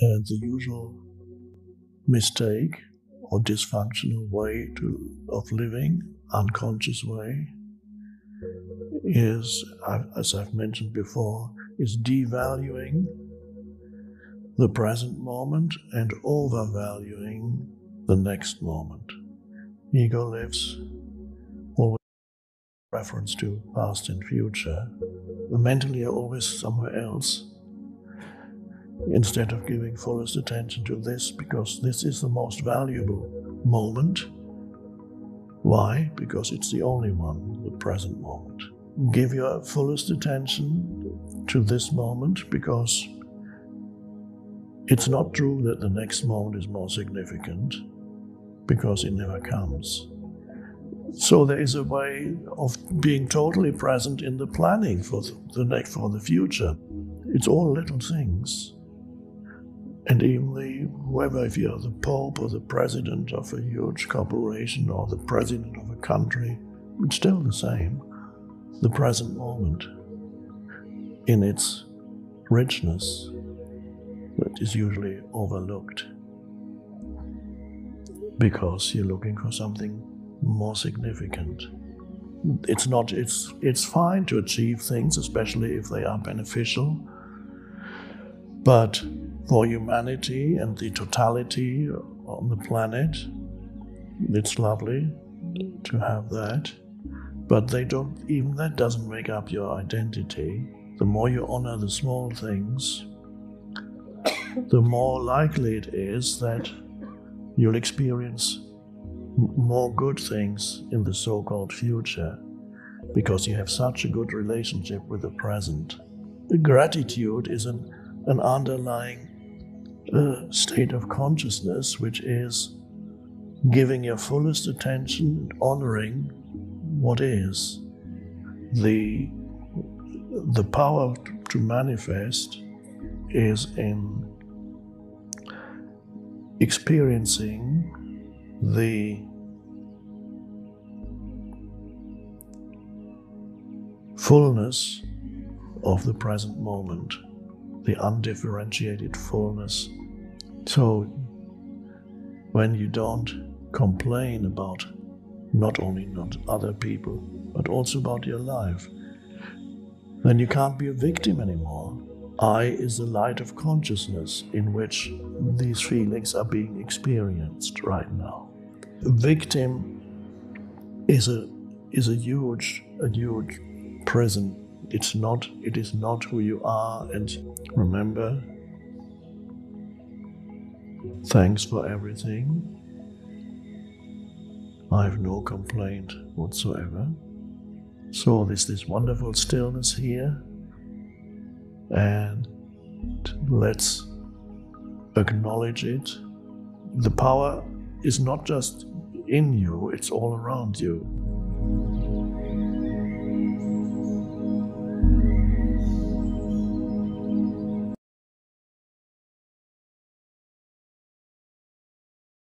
And the usual mistake or dysfunctional way to, of living, unconscious way, is, as I've mentioned before, is devaluing the present moment and overvaluing the next moment. Ego lives always reference to past and future. Mentally, are always somewhere else. Instead of giving fullest attention to this, because this is the most valuable moment. Why? Because it's the only one, the present moment. Give your fullest attention to this moment because it's not true that the next moment is more significant because it never comes. So there is a way of being totally present in the planning for the next for the future. It's all little things. And even the whoever, if you're the Pope or the president of a huge corporation or the president of a country, it's still the same. The present moment in its richness that is usually overlooked because you're looking for something more significant. It's not it's it's fine to achieve things, especially if they are beneficial. But for humanity and the totality on the planet, it's lovely to have that. But they don't even that doesn't make up your identity. The more you honor the small things, the more likely it is that you'll experience more good things in the so called future because you have such a good relationship with the present. Gratitude is an, an underlying uh, state of consciousness which is giving your fullest attention and honoring what is. The, the power to manifest is in experiencing the fullness of the present moment, the undifferentiated fullness. So, when you don't complain about not only not other people, but also about your life, then you can't be a victim anymore. I is the light of consciousness in which these feelings are being experienced right now. victim is a is a huge a huge prison. It's not it is not who you are and remember thanks for everything. I have no complaint whatsoever. So there's this wonderful stillness here and let's acknowledge it. The power is not just in you, it's all around you.